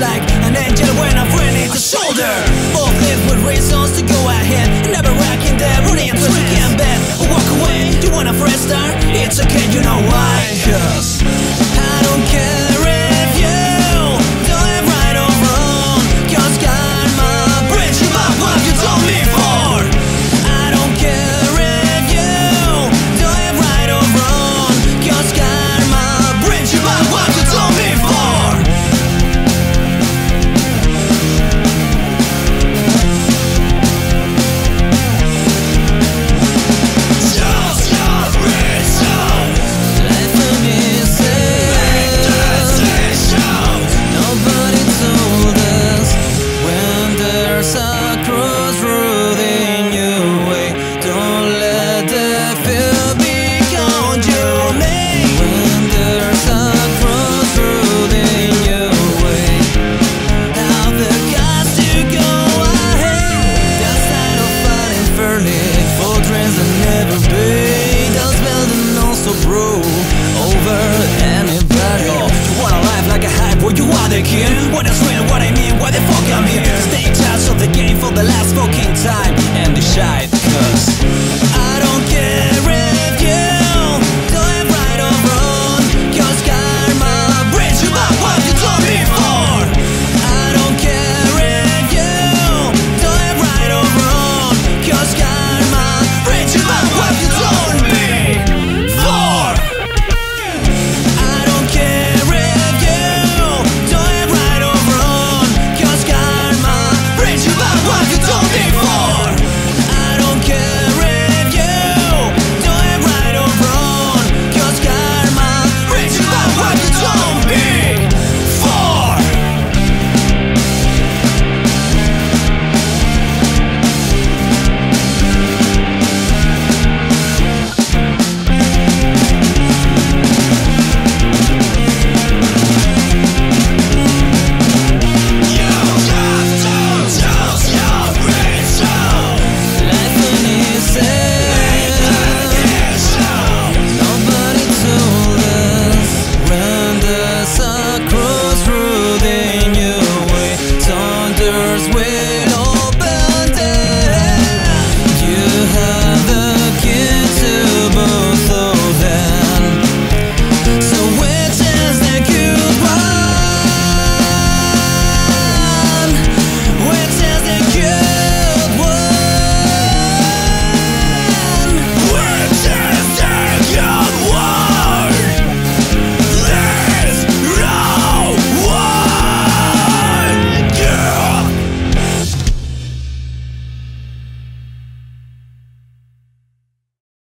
like learning.